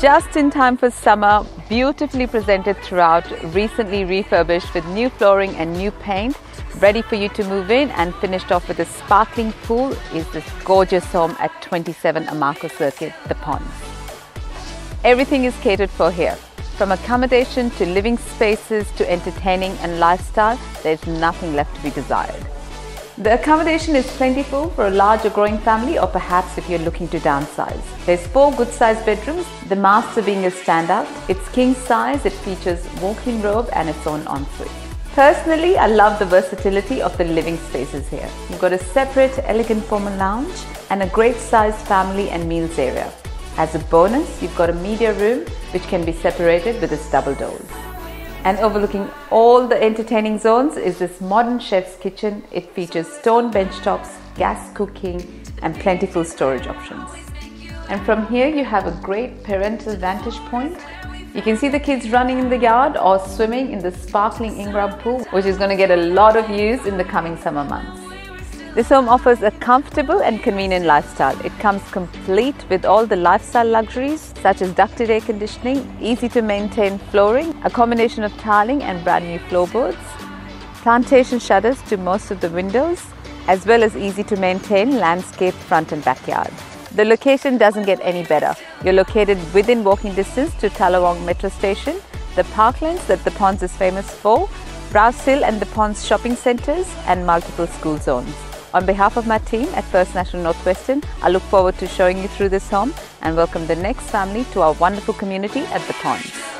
Just in time for summer, beautifully presented throughout, recently refurbished with new flooring and new paint, ready for you to move in and finished off with a sparkling pool is this gorgeous home at 27 Amarco Circuit, The Ponds. Everything is catered for here. From accommodation to living spaces to entertaining and lifestyle, there's nothing left to be desired. The accommodation is plentiful for a large or growing family or perhaps if you're looking to downsize. There's four good sized bedrooms, the master being a standout. It's king size, it features walk-in robe and its own ensuite. Personally, I love the versatility of the living spaces here. You've got a separate elegant formal lounge and a great sized family and meals area. As a bonus, you've got a media room which can be separated with its double doors. And overlooking all the entertaining zones is this modern chef's kitchen. It features stone bench tops, gas cooking, and plentiful storage options. And from here, you have a great parental vantage point. You can see the kids running in the yard or swimming in the sparkling in-ground pool, which is going to get a lot of use in the coming summer months. This home offers a comfortable and convenient lifestyle. It comes complete with all the lifestyle luxuries such as ducted air conditioning, easy to maintain flooring, a combination of tiling and brand new floorboards, plantation shutters to most of the windows, as well as easy to maintain landscape front and backyard. The location doesn't get any better. You're located within walking distance to Tallawong Metro Station, the parklands that the Ponds is famous for, Rouse Hill and the Ponds shopping centres, and multiple school zones. On behalf of my team at First National Northwestern, I look forward to showing you through this home and welcome the next family to our wonderful community at the Ponds.